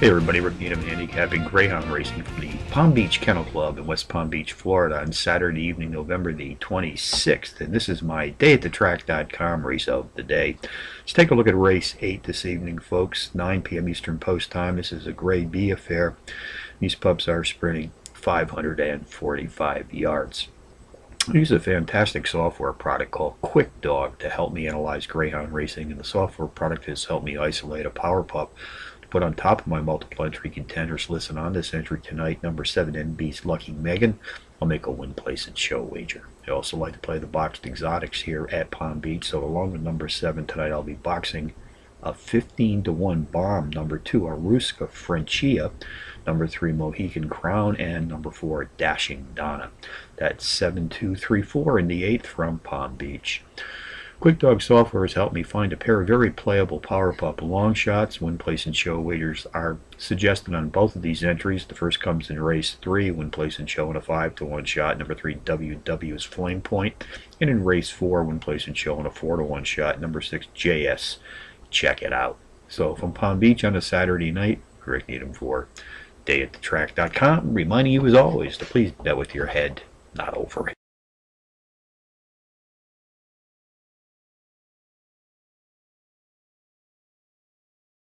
Hey everybody, Rick Needham handicapping Greyhound racing from the Palm Beach Kennel Club in West Palm Beach, Florida on Saturday evening, November the 26th. And this is my day at the dayatthetrack.com race of the day. Let's take a look at race 8 this evening, folks. 9 p.m. Eastern Post Time. This is a grade B affair. These pups are sprinting 545 yards. I use a fantastic software product called QuickDog to help me analyze greyhound racing, and the software product has helped me isolate a power pup put on top of my multiple entry contenders listen on this entry tonight, number 7 NB's Lucky Megan. I'll make a win place and show wager. I also like to play the boxed exotics here at Palm Beach, so along with number 7 tonight I'll be boxing a 15 to 1 bomb, number 2 Aruska Francia, number 3 Mohican Crown, and number 4 Dashing Donna. That's 7234 in the 8th from Palm Beach. QuickDog software has helped me find a pair of very playable Power Pup long shots. Win place and show wagers are suggested on both of these entries. The first comes in race 3, win place and show in a 5 to 1 shot. Number 3, WW is Flame Point. And in race 4, win place and show in a 4 to 1 shot. Number 6, JS. Check it out. So from Palm Beach on a Saturday night, Rick Needham for dayatthetrack.com, reminding you as always to please bet with your head, not over it.